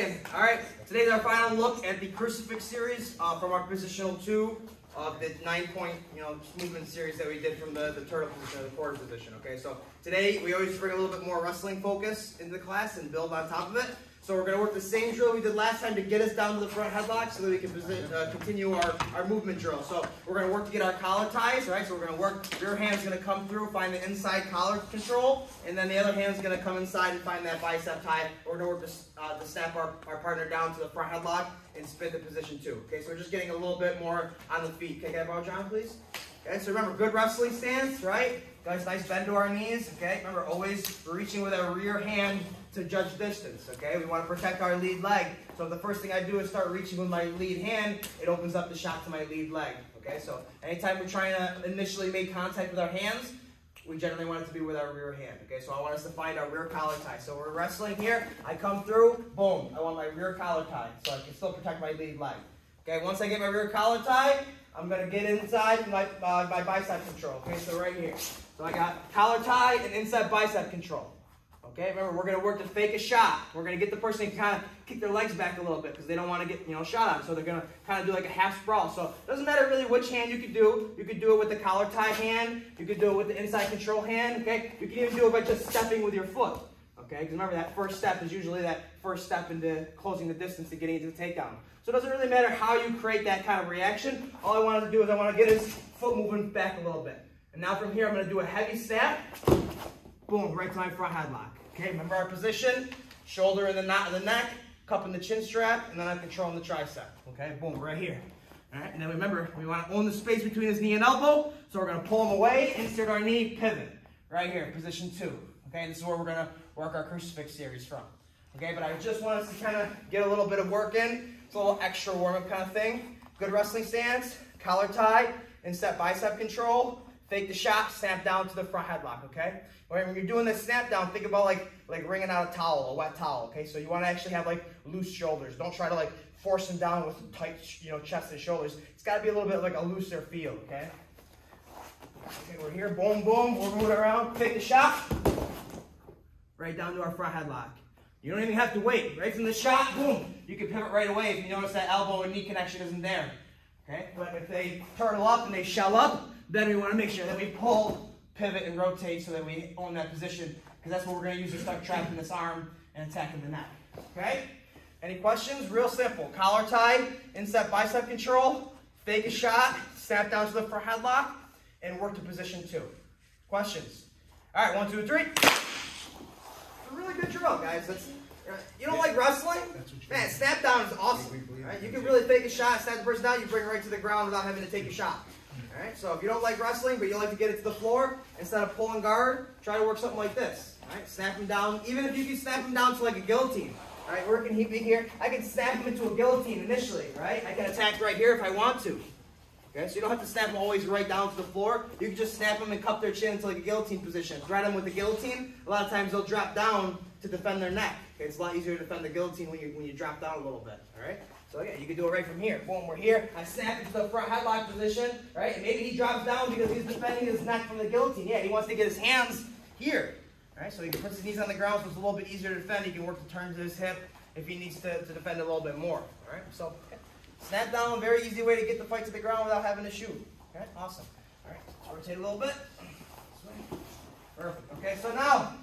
in. All right, today's our final look at the crucifix series uh, from our positional two of the nine-point, you know, movement series that we did from the, the turtle position or the quarter position. Okay, so today we always bring a little bit more wrestling focus into the class and build on top of it. So we're going to work the same drill we did last time to get us down to the front headlock so that we can uh, continue our, our movement drill. So we're going to work to get our collar ties, right? So we're going to work, rear hand's going to come through, find the inside collar control, and then the other hand's going to come inside and find that bicep tie. We're going to work to, uh, to snap our, our partner down to the front headlock and spin the position two. Okay, so we're just getting a little bit more on the feet. Okay, can I borrow John, please? Okay, so remember, good wrestling stance, right? Guys, nice bend to our knees, okay? Remember, always reaching with our rear hand to judge distance, okay? We want to protect our lead leg. So the first thing I do is start reaching with my lead hand. It opens up the shot to my lead leg, okay? So anytime we're trying to initially make contact with our hands, we generally want it to be with our rear hand, okay? So I want us to find our rear collar tie. So we're wrestling here. I come through, boom. I want my rear collar tie so I can still protect my lead leg. Okay, once I get my rear collar tie, I'm going to get inside my, uh, my bicep control. Okay, so right here. So I got collar tie and inside bicep control. Okay, remember, we're going to work to fake a shot. We're going to get the person to kind of kick their legs back a little bit because they don't want to get, you know, shot on. So they're going to kind of do like a half sprawl. So it doesn't matter really which hand you could do. You could do it with the collar tie hand. You could do it with the inside control hand. Okay, you can even do it by just stepping with your foot. Okay, because remember that first step is usually that first step into closing the distance to getting into the takedown. So it doesn't really matter how you create that kind of reaction. All I wanted to do is I want to get his foot moving back a little bit. And now from here, I'm going to do a heavy snap. Boom, right to my front headlock. Okay, remember our position. Shoulder in the knot of the neck, cup in the chin strap, and then I'm controlling the tricep. Okay, boom, right here. All right, and then remember, we want to own the space between his knee and elbow. So we're going to pull him away, insert our knee, pivot. Right here, position two. Okay, this is where we're going to work our crucifix series from. Okay, but I just want us to kind of get a little bit of work in. It's a little extra warm-up kind of thing. Good wrestling stance, collar tie, inset bicep control, fake the shot, snap down to the front headlock, okay? When you're doing the snap down, think about like like wringing out a towel, a wet towel, okay? So you want to actually have like loose shoulders. Don't try to like force them down with tight, you know, chest and shoulders. It's got to be a little bit like a looser feel, okay? Okay, we're here, boom, boom, we're moving around, take the shot, right down to our front headlock. You don't even have to wait. Right from the shot, boom, you can pivot right away if you notice that elbow and knee connection isn't there. Okay, but if they turtle up and they shell up, then we want to make sure that we pull, pivot, and rotate so that we own that position because that's what we're going to use to start trapping this arm and attacking the neck. Okay? Any questions? Real simple. Collar tie, inset bicep control, fake a shot, snap down to the front headlock, and work to position two. Questions? All right, one, two, three a really good drill, guys. That's, you don't like wrestling? Man, snap down is awesome. Right? You can really fake a shot, snap the person down, you bring it right to the ground without having to take a shot. All right? So if you don't like wrestling, but you like to get it to the floor, instead of pulling guard, try to work something like this. All right? Snap him down, even if you can snap him down to like a guillotine. All right, where can he be here. I can snap him into a guillotine initially, right? I can attack right here if I want to. Okay, so you don't have to snap them always right down to the floor. You can just snap them and cup their chin into like a guillotine position. Thread them with the guillotine. A lot of times they'll drop down to defend their neck. Okay, it's a lot easier to defend the guillotine when you when you drop down a little bit. All right. So yeah, you can do it right from here. Boom, we're here. I snap into the front headlock position, right? And maybe he drops down because he's defending his neck from the guillotine. Yeah, he wants to get his hands here. Right, so he puts his knees on the ground, so it's a little bit easier to defend. He can work the turns of his hip if he needs to, to defend a little bit more. All right, so snap down, very easy way to get the fight to the ground without having to shoot. Okay, awesome. All right, rotate a little bit. Perfect. Okay, so now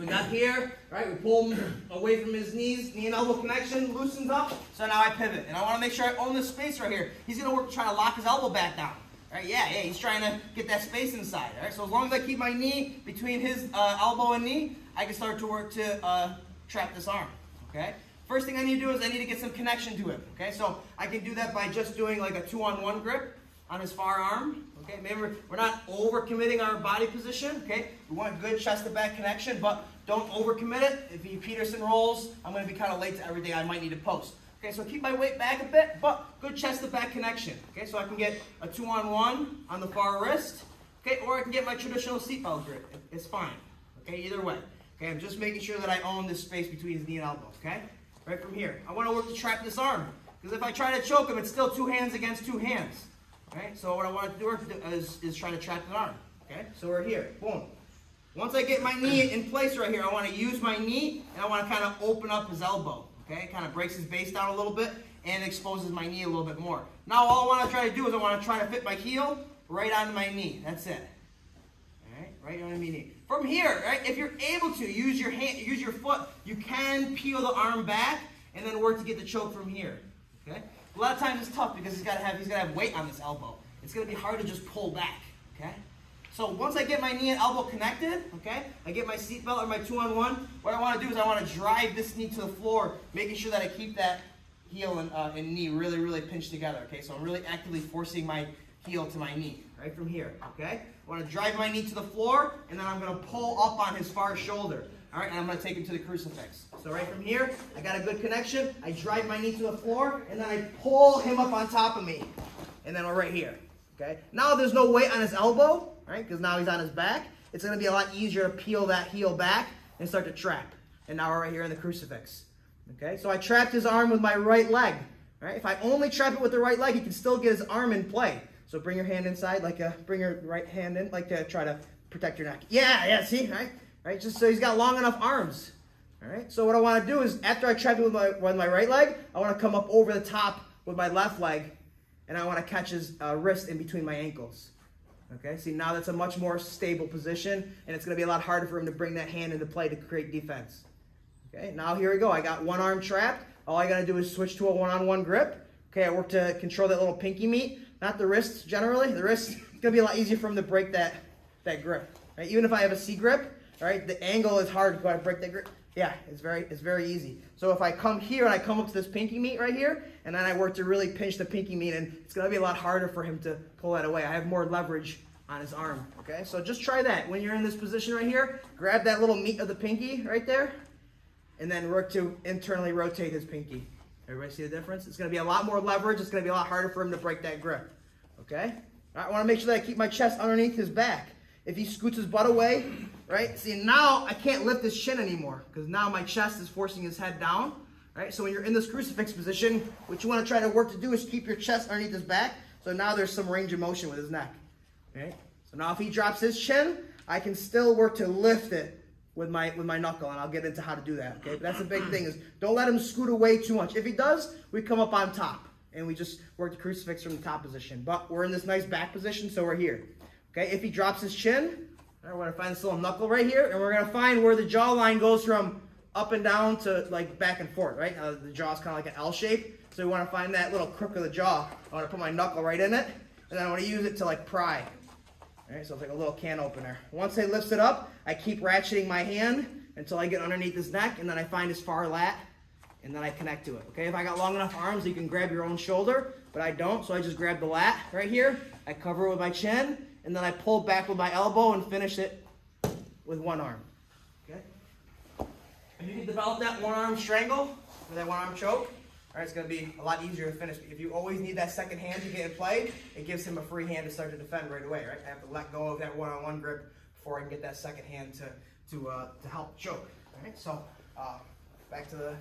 we got here, right? We pull him away from his knees, knee and elbow connection, loosens up. So now I pivot, and I want to make sure I own this space right here. He's work to try to lock his elbow back down. Right, yeah, yeah, he's trying to get that space inside. All right, so as long as I keep my knee between his uh, elbow and knee, I can start to work to uh, trap this arm. Okay. First thing I need to do is I need to get some connection to him. Okay, so I can do that by just doing like a two-on-one grip on his far arm. Okay, maybe we're, not overcommitting our body position. Okay, we want good chest to back connection, but don't overcommit it. If he Peterson rolls, I'm going to be kind of late to everything I might need to post. Okay, so keep my weight back a bit, but good chest to back connection. Okay, so I can get a two-on-one on the far wrist. Okay, or I can get my traditional seatbelt grip. It's fine. Okay, either way. Okay, I'm just making sure that I own this space between his knee and elbow. Okay right from here. I want to work to trap this arm. Because if I try to choke him, it's still two hands against two hands. Okay, so what I want to do is, is try to trap the arm. Okay, so we're here. Boom. Once I get my knee in place right here, I want to use my knee and I want to kind of open up his elbow. Okay, kind of breaks his base down a little bit and exposes my knee a little bit more. Now all I want to try to do is I want to try to fit my heel right onto my knee. That's it. Right onto my knee. From here, right, if you're able to use your hand, use your foot, you can peel the arm back and then work to get the choke from here. Okay. A lot of times it's tough because he's got to have he's got to have weight on this elbow. It's going to be hard to just pull back. Okay. So once I get my knee and elbow connected, okay, I get my seatbelt or my two-on-one, what I want to do is I want to drive this knee to the floor, making sure that I keep that heel and, uh, and knee really, really pinched together, okay? So I'm really actively forcing my heel to my knee, right from here, okay? I want to drive my knee to the floor, and then I'm going to pull up on his far shoulder, all right? And I'm going to take him to the crucifix. So right from here, I got a good connection. I drive my knee to the floor, and then I pull him up on top of me. And then we're right here, okay? Now there's no weight on his elbow, right? Because now he's on his back. It's going to be a lot easier to peel that heel back and start to trap. And now we're right here in the crucifix. Okay, so I trapped his arm with my right leg. Right? If I only trap it with the right leg, he can still get his arm in play. So bring your hand inside, like a, bring your right hand in, like to try to protect your neck. Yeah, yeah, see, right? Right, just so he's got long enough arms. All right, so what I want to do is after I trap it with my, with my right leg, I want to come up over the top with my left leg, and I want to catch his uh, wrist in between my ankles. Okay, see now that's a much more stable position, and it's going to be a lot harder for him to bring that hand into play to create defense. Okay, now here we go. I got one arm trapped. All I got to do is switch to a one-on-one -on -one grip. Okay, I work to control that little pinky meat, not the wrist generally. The wrist is going to be a lot easier for him to break that, that grip. Right? Even if I have a C grip, right, the angle is hard to go to break that grip. Yeah, it's very, it's very easy. So if I come here and I come up to this pinky meat right here, and then I work to really pinch the pinky meat, and it's going to be a lot harder for him to pull that away. I have more leverage on his arm, okay? So just try that. When you're in this position right here, grab that little meat of the pinky right there, and then work to internally rotate his pinky. Everybody see the difference? It's going to be a lot more leverage. It's going to be a lot harder for him to break that grip. Okay? I want to make sure that I keep my chest underneath his back. If he scoots his butt away, right? See, now I can't lift his chin anymore because now my chest is forcing his head down. Right? So when you're in this crucifix position, what you want to try to work to do is keep your chest underneath his back. So now there's some range of motion with his neck. Okay? So now if he drops his chin, I can still work to lift it with my with my knuckle, and I'll get into how to do that. Okay, but that's the big thing is don't let him scoot away too much. If he does, we come up on top and we just work the crucifix from the top position. But we're in this nice back position, so we're here. Okay, if he drops his chin, we're gonna find this little knuckle right here, and we're gonna find where the jawline goes from up and down to like back and forth. Right, uh, the jaw's kind of like an L shape, so we want to find that little crook of the jaw. I want to put my knuckle right in it, and then I want to use it to like pry. All right, so it's like a little can opener. Once I lift it up, I keep ratcheting my hand until I get underneath his neck, and then I find his far lat, and then I connect to it. Okay, if I got long enough arms, you can grab your own shoulder, but I don't, so I just grab the lat right here. I cover it with my chin, and then I pull back with my elbow and finish it with one arm. Okay? If you can develop that one arm strangle, or that one arm choke, all right, it's going to be a lot easier to finish. If you always need that second hand to get in play, it gives him a free hand to start to defend right away, right? I have to let go of that one-on-one -on -one grip before I can get that second hand to, to, uh, to help choke, all right? So uh, back to the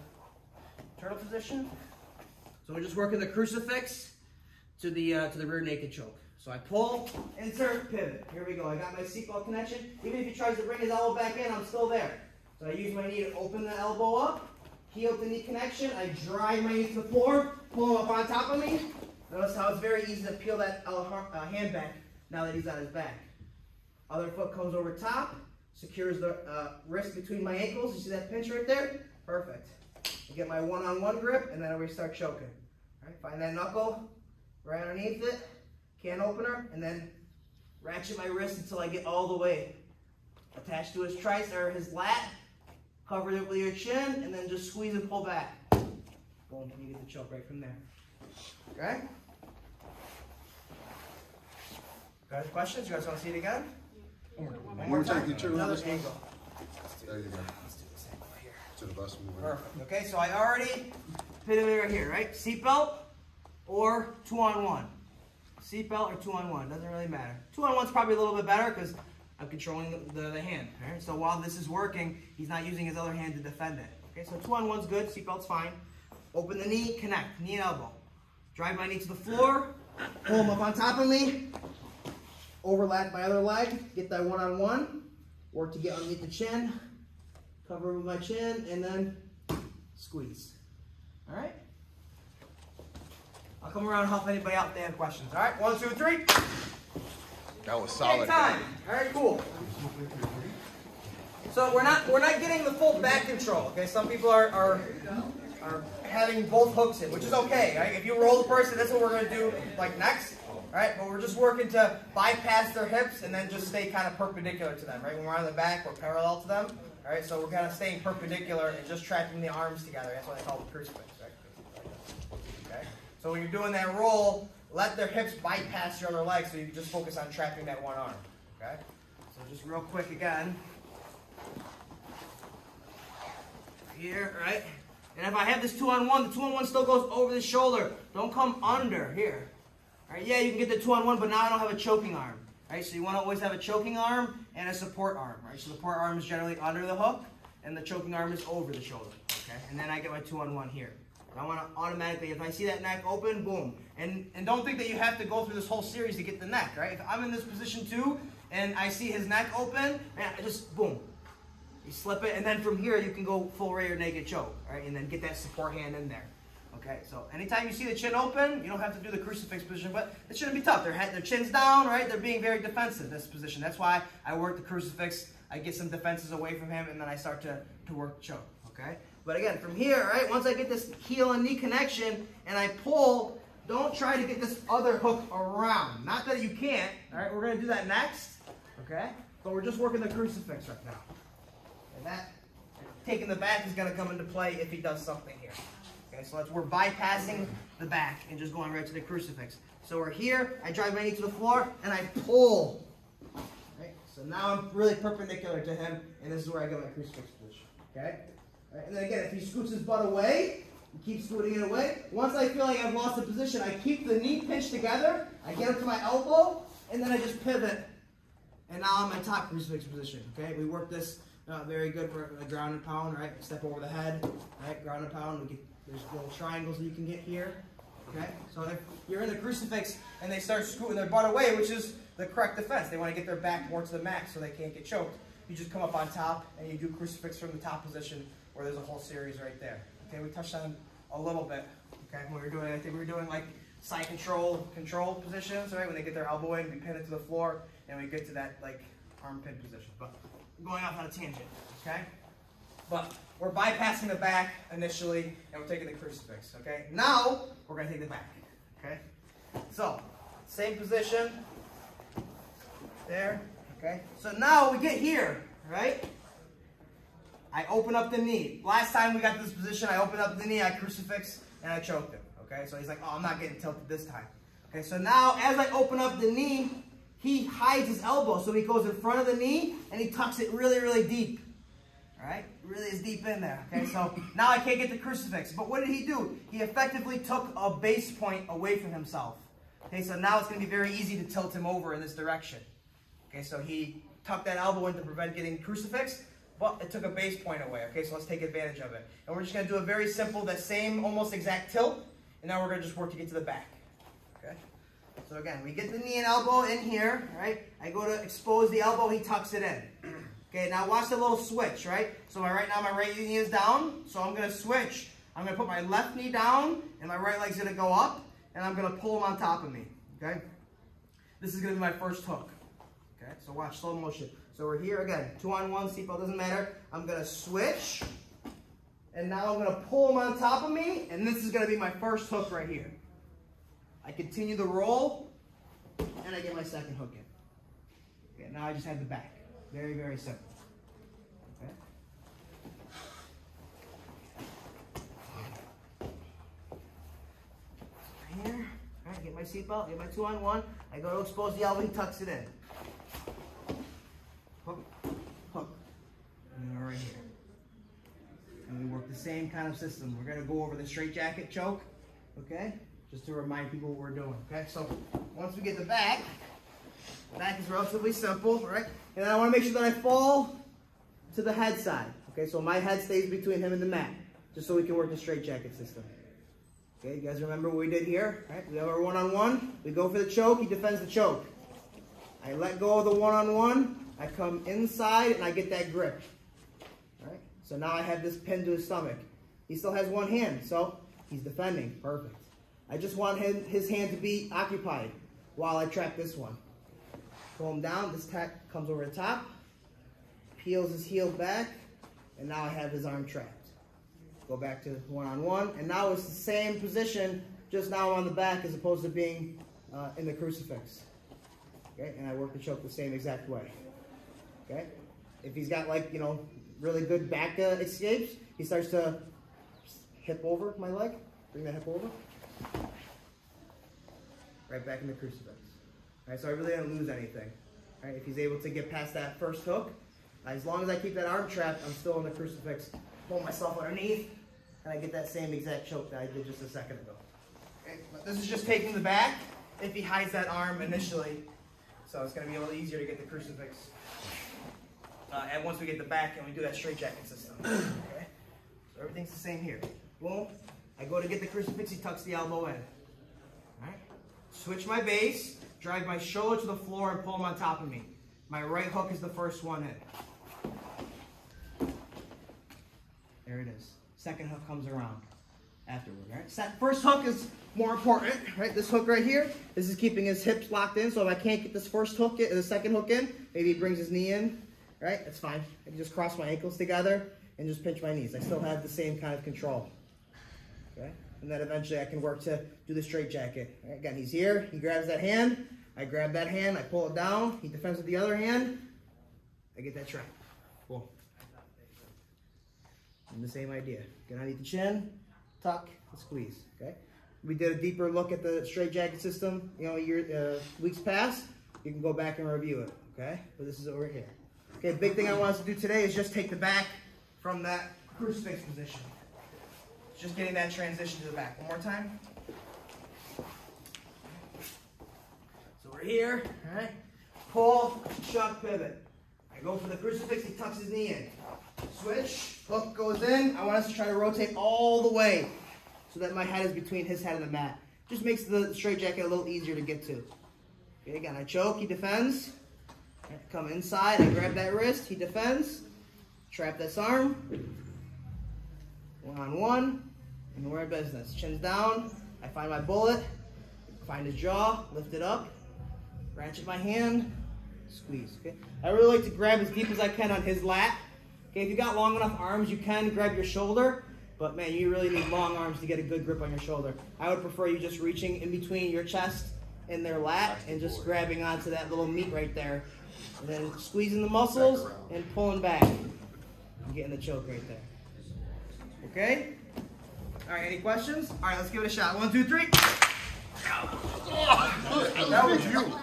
turtle position. So we're just working the crucifix to the, uh, to the rear naked choke. So I pull, insert, pivot. Here we go. I got my seatbelt connection. Even if he tries to bring his elbow back in, I'm still there. So I use my knee to open the elbow up heel to knee connection. I drive my knee to the floor, pull him up on top of me. Notice how it's very easy to peel that uh, hand back now that he's on his back. Other foot comes over top, secures the uh, wrist between my ankles. You see that pinch right there? Perfect. I get my one-on-one -on -one grip, and then we start choking. All right, find that knuckle right underneath it, can opener, and then ratchet my wrist until I get all the way attached to his triceps or his lat, Cover it with your chin, and then just squeeze and pull back. Boom, you get the choke right from there. Okay? Guys, questions? You guys want to see it again? One more time. You turn Another angle. There you go. Let's do this angle here. To the bus. move. Perfect. Okay, so I already pitted it right here, right? Seatbelt or two on one. Seatbelt or two on one, doesn't really matter. Two on one's probably a little bit better because I'm controlling the, the, the hand. Right? So while this is working, he's not using his other hand to defend it. Okay, so two on one's good, seatbelt's fine. Open the knee, connect, knee and elbow. Drive my knee to the floor, pull him up on top of me, overlap my other leg, get that one on one, work to get underneath the chin, cover with my chin, and then squeeze. All right. Come around and help anybody out if they have questions. All right, one, two, three. That was solid. time. All right, cool. So we're not we're not getting the full back control. Okay, some people are are, are having both hooks in, which is okay. Right? If you roll the person, that's what we're gonna do like next. All right, but we're just working to bypass their hips and then just stay kind of perpendicular to them. Right, when we're on the back, we're parallel to them. All right, so we're kind of staying perpendicular and just trapping the arms together. That's what they call the crucifix. Right? So when you're doing that roll, let their hips bypass your other leg so you can just focus on trapping that one arm. Okay? So just real quick again. Here, right? And if I have this two on one, the two on one still goes over the shoulder. Don't come under here. Alright, yeah, you can get the two on one, but now I don't have a choking arm. Right? So you want to always have a choking arm and a support arm. Right? So the support arm is generally under the hook, and the choking arm is over the shoulder. Okay? And then I get my two on one here. I want to automatically, if I see that neck open, boom. And and don't think that you have to go through this whole series to get the neck, right? If I'm in this position too, and I see his neck open, man, I just boom. You slip it, and then from here you can go full rear naked choke, right? And then get that support hand in there. Okay, so anytime you see the chin open, you don't have to do the crucifix position, but it shouldn't be tough. Their head, their chin's down, right? They're being very defensive this position. That's why I work the crucifix. I get some defenses away from him, and then I start to, to work the choke. Okay, but again, from here, right? Once I get this heel and knee connection, and I pull, don't try to get this other hook around. Not that you can't. All right, we're gonna do that next. Okay, but we're just working the crucifix right now. And that, taking the back is going to come into play if he does something here. Okay, so we're bypassing the back and just going right to the crucifix. So we're here, I drive my knee to the floor, and I pull. Right, so now I'm really perpendicular to him, and this is where I get my crucifix position. Okay? Right, and then again, if he scoots his butt away, he keeps scooting it away. Once I feel like I've lost the position, I keep the knee pinched together, I get up to my elbow, and then I just pivot. And now I'm in top crucifix position. Okay, we work this uh, very good for a ground and pound, right? Step over the head, right? Ground and pound. We get, there's little triangles that you can get here. Okay, so if you're in the crucifix and they start scooting their butt away, which is the correct defense, they want to get their back more to the mat so they can't get choked. You just come up on top and you do crucifix from the top position where there's a whole series right there. Okay, we touched on a little bit. Okay, when we were doing, I think we were doing like side control, control positions, right? When they get their elbow in, we pin it to the floor, and we get to that like arm pin position. But going off on a tangent, okay? But we're bypassing the back initially, and we're taking the crucifix, okay? Now, we're gonna take the back, okay? So, same position, there, okay? So now we get here, right? I open up the knee. Last time we got this position, I opened up the knee, I crucifix, and I choked him, okay? So he's like, oh, I'm not getting tilted this time. Okay, so now as I open up the knee, he hides his elbow. So he goes in front of the knee and he tucks it really, really deep. All right? Really is deep in there. Okay, so now I can't get the crucifix. But what did he do? He effectively took a base point away from himself. Okay, so now it's going to be very easy to tilt him over in this direction. Okay, so he tucked that elbow in to prevent getting crucifix, but it took a base point away. Okay, so let's take advantage of it. And we're just going to do a very simple, that same almost exact tilt, and now we're going to just work to get to the back. Okay? So again, we get the knee and elbow in here, right? I go to expose the elbow, he tucks it in. Okay, now watch the little switch, right? So my right now my right knee is down, so I'm gonna switch. I'm gonna put my left knee down, and my right leg's gonna go up, and I'm gonna pull him on top of me. Okay? This is gonna be my first hook. Okay, so watch slow motion. So we're here again, two on one, seatbelt doesn't matter. I'm gonna switch, and now I'm gonna pull him on top of me, and this is gonna be my first hook right here. I continue the roll, and I get my second hook in. Okay, now I just have the back. Very, very simple. Here. All right, get my seatbelt, get my two on one. I go to expose the elbow, he tucks it in. Hook, hook. And then we're right here. And we work the same kind of system. We're gonna go over the straight jacket choke, okay? Just to remind people what we're doing, okay? So once we get the back, back is relatively simple, right? And I wanna make sure that I fall to the head side, okay? So my head stays between him and the mat, just so we can work the straight jacket system. Okay, you guys remember what we did here, right? We have our one-on-one, we go for the choke, he defends the choke. I let go of the one-on-one, I come inside and I get that grip. So now I have this pin to his stomach. He still has one hand, so He's defending. Perfect. I just want him, his hand to be occupied while I trap this one. Pull him down. This tack comes over the top. Peels his heel back. And now I have his arm trapped. Go back to one-on-one. and now it's the same position, just now on the back as opposed to being uh, in the crucifix. Okay, and I work the choke the same exact way. Okay, if he's got like, you know, really good back uh, escapes, he starts to hip over my leg, bring the hip over. Right back in the crucifix. All right, so I really didn't lose anything. All right, if he's able to get past that first hook, as long as I keep that arm trapped, I'm still in the crucifix. Pull myself underneath, and I get that same exact choke that I did just a second ago. Okay, but this is just taking the back if he hides that arm initially. So it's going to be a little easier to get the crucifix. Uh, and once we get the back and we do that straight jacket system. Okay? So everything's the same here. Boom. I go to get the crucifix, he tucks the elbow in. Alright? Switch my base, drive my shoulder to the floor and pull him on top of me. My right hook is the first one in. There it is. Second hook comes around afterward, right? First hook is more important, right? This hook right here, this is keeping his hips locked in, so if I can't get this first hook, in, the second hook in, maybe he brings his knee in, right? That's fine. I can just cross my ankles together and just pinch my knees. I still have the same kind of control, okay? And then eventually I can work to do the straight jacket. Right? Again, he's here, he grabs that hand, I grab that hand, I pull it down, he defends with the other hand, I get that trap. Cool. And the same idea. Get underneath the chin, tuck, squeeze. Okay. We did a deeper look at the straight jacket system, you know, year, uh, weeks past. You can go back and review it. Okay. But this is over here. Okay. Big thing I want us to do today is just take the back from that crucifix position. Just getting that transition to the back. One more time. So we're here. All right. Pull, chuck, pivot. I go for the crucifix. He tucks his knee in. Switch, hook goes in. I want us to try to rotate all the way so that my head is between his head and the mat. Just makes the straight jacket a little easier to get to. Okay, again, I choke, he defends. Come inside, I grab that wrist, he defends. Trap this arm. One on one, and we're in business. Chin's down, I find my bullet, find his jaw, lift it up, ratchet my hand, squeeze. Okay? I really like to grab as deep as I can on his lat Okay, if you got long enough arms, you can grab your shoulder, but man, you really need long arms to get a good grip on your shoulder. I would prefer you just reaching in between your chest and their lat and just grabbing onto that little meat right there. And then squeezing the muscles and pulling back. And getting the choke right there. Okay? All right, any questions? All right, let's give it a shot. One, two, three. That was you.